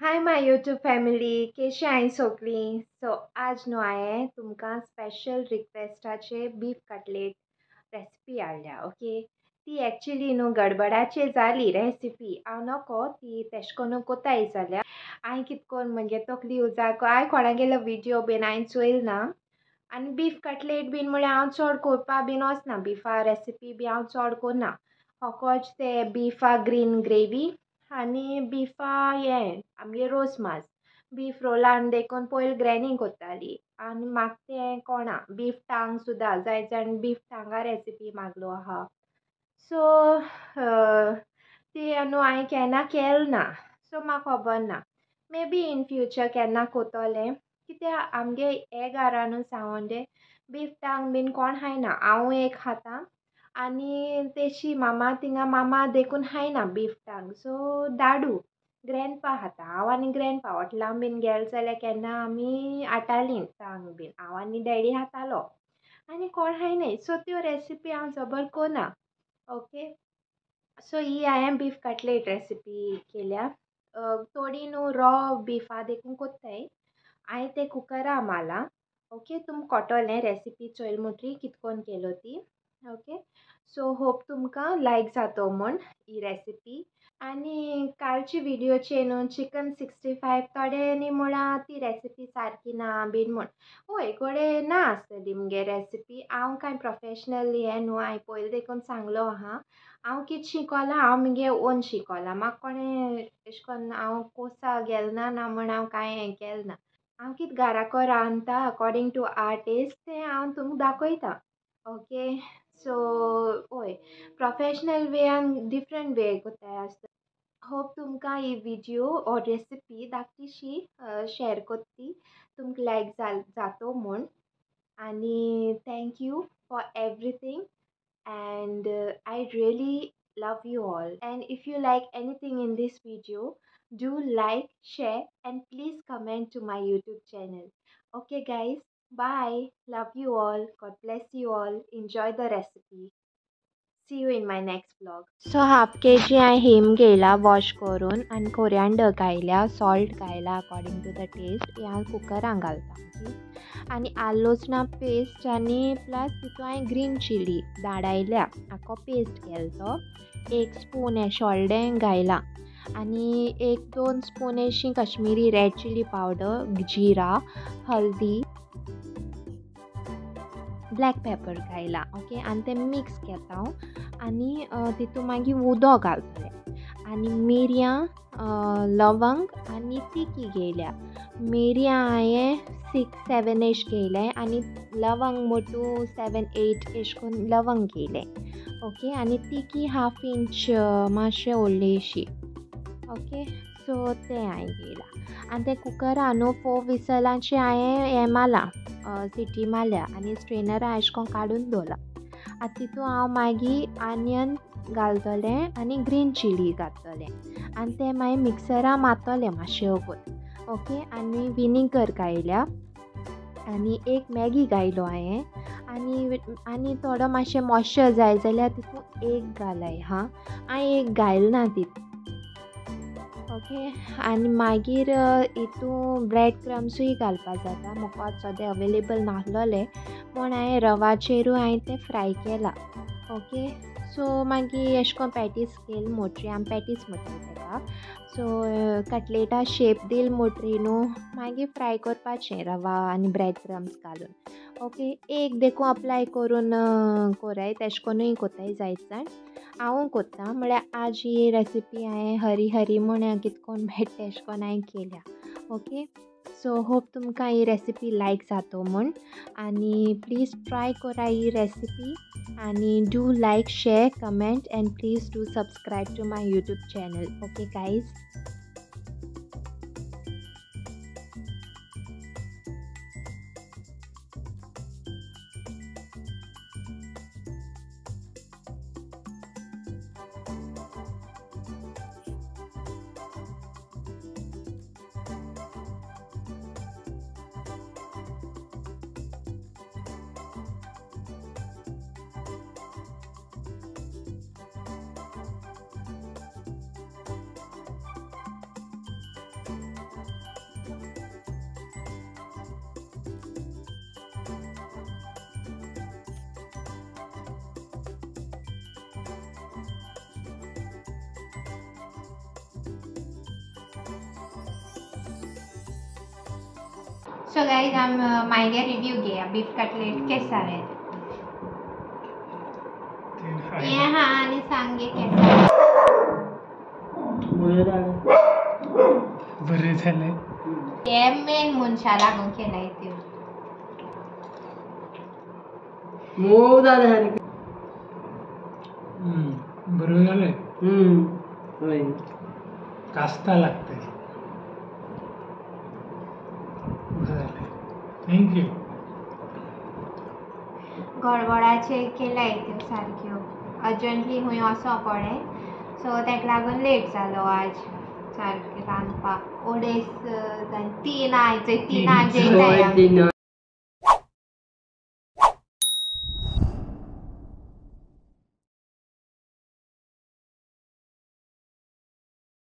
High my YouTube family केशी हांवें सोगली सो आज न्हू हांवें तुमकां स्पेशल रिक्वेस्टाचे बीफ कटलेट रेसिपी हाडल्या ओके ती एक्चुली न्हू गडबडाचे जाली रेसिपी हांव नोको ती तेश कोन्न कोताय जाल्या हांवें कित कोन्न म्हणजे तकली उजाको हांवें कोणागेलो विडियो बीन हांवें चोयल ना. आनी बीफ कटलेट बीन म्हळ्यार हांव चड कोरपा बीन वचना बिफा रेसिपी बी हांव चड कोरना. हो फकत ते बिफा ग्रीन ग्रेवी आनी बिफा हें आमगे रोस मास बीफ रोलान देखून पयल ग्रॅनी कोत्ताली आनी म्हाका तें कोणा बीफ टांग सुद्दां जाय जाण बीफ टांगा रेसिपी मागलो आहा सो ती न्हू हांवें केन्ना केल ना सो म्हाका खबर ना मे बी इन फ्युचर केन्ना कोतोलें कित्या आमगे हे घरा न्हू सावंडे बीफ टांग बीन कोण खायना हांव एक खाता आनी तेशी मामा तिंगा मामा देखून खायना बीफ टांग सो दाडू ग्रॅणपा खाता हांव आनी ग्रॅणपा हॉटलां बीन गेल जाल्यार केन्ना आमी हाडटालीं टांग बीन. हांव आनी डॅडी खातालो आनी कोण खायनाय सो त्यो रेसिपी हांव जबर कोना. ओके सो ही हांवें बीफ कटलेट रेसिपी केल्या. थोडी न्हू रॉ बिफा देखून कोत्ताय हांवें तें कुकरा मारला ओके तुम कोटोलें रेसिपी चोयल मुटरी कितकोन केलो ती? ओके सो होप तुमकां लायक जातो म्हूण ही रेसिपी आनी कालची व्हिडियोचे न्हू चिकन सिक्स्टी फायव थोड्यांनी म्हणा ती रेसिपी सारकी ना बीन म्हूण. हय गोडे ना आसतली मुगे रेसिपी हांव कांय प्रोफेशनल हें न्हू हांवें पयलीं देखून सांगलो आहा. हांव कितें शिकोलां हांव मुगे ओन शिकोलां म्हाका कोणें अशें कोन्न हांव कोर्सा गेल ना ना म्हण हांव कांय हें केलें ना हांव कितें घराको रांदता अकॉर्डींग टू आर टेस्ट तें हांव तुमकां दाखयतां. ओके सो हय प्रोफेशनल वेयान डिफरंट वे कोत्ताय आसता होप तुमकां ही विडियो ऑर रेसिपी धाकटीशी शेअर कोत्ती तुमकां लायक जाल जातो म्हूण आनी thank you for everything and uh, I really love you all. And if you like anything in this video, do like, share, and please comment to my YouTube channel. Okay, guys, Bye. Love you all. God bless you all. Enjoy the recipe. See you in my next vlog. So half K G हांवें हेम घेयला wash करून आनी coriander घायल्या salt घायला according to the taste हें हांव घालता आनी आलोचना पेस्ट आनी प्लस तितून हांवें ग्रीन चिली धाडायल्या आको पेस्ट केलो तो एक स्पून हें शॉल्डें घायला आनी एक दोन स्पून अशी कश्मिरी रेड चिली पावडर जिरा हल्दी ब्लॅक पेपर घायला ओके? आनी तें मिक्स घेता हो. हांव आनी तितून मागीर उदक घालतलें आनी मिरयां लवंग आनी तिकी घेयल्या मिरयां हांवें सिक्स सेवन एश घेयले आनी लवंग मोटू सेवन एट एश कोन्न लवंग घेयले ओके? आनी तिकी हाफ इंच मातशें व्हडलीशी ओके? सो तें हांवें घेयलां आनी तें कुकरान न्हू विसलांचे हांवें हें मारलां सिटी मारल्या आनी स्ट्रेनरा अशें करून काडून दवरला आतां तितून हांव मागीर आनियन घालतलें आनी ग्रीन चिली घालतलें. आनी तें मागीर मिक्सरा मातोलें मातशें ओगोन ओके? आनी विनेगर घायल्या आनी एक मॅगी घायलो हांवें आनी आनी थोडो मातशें मॉश्चर जाय जाल्यार तितून एक घालाय हां. हांवें एक घायल ना तितून ओके. आनी मागीर हितू ब्रेड क्रम्सूय घालपा जाता. म्हाका आतां सद्या अवेलेबल नासलोले. पूण हांवें रवाचेरूय हांवें तें फ्राय केलां. ओके? सो मागीर अशें करून पॅटीस केल मोटरी आमी पॅटीस म्हणटात तेका सो कटलेटा शेप दिल मोटरी न्हू मागीर फ्राय करपाचें रवा आनी ब्रेड क्रम्स घालून. ओके? एक देखून अप्लाय करून कोराय. तेश कोन्नूय कोताय जायत जाण हांव कोत्ता म्हळ्यार आज ही रेसिपी हांवें हरी हरी म्हण कितकोन कोन्न मेळटा तेशें कोन्न हांवें केल्या. ओके? सो होप तुमकां ही रेसिपी लायक जातो म्हूण. आनी प्लीज ट्राय करा ही रेसिपी आनी do like share comment and please do subscribe to my YouTube channel okay guys so guys Hum my review किया बीफ कटलेट कैसा है? यहाँ आने सांगे कैसा बरे झाले ये मेन मुनशा लागून केला इथे मो दादा हरी हम्म बरोबर झाले हम्म कास्ता लागते थँक्यू गडबडाचे केलाय त्यो सारक्यो अर्जंटली खंय वचो पडे सो ताका लागून लेट जालो आज सारकें रांदपाक अडेच जावन तीन आयचे तिनाक जेयताय आमी तीन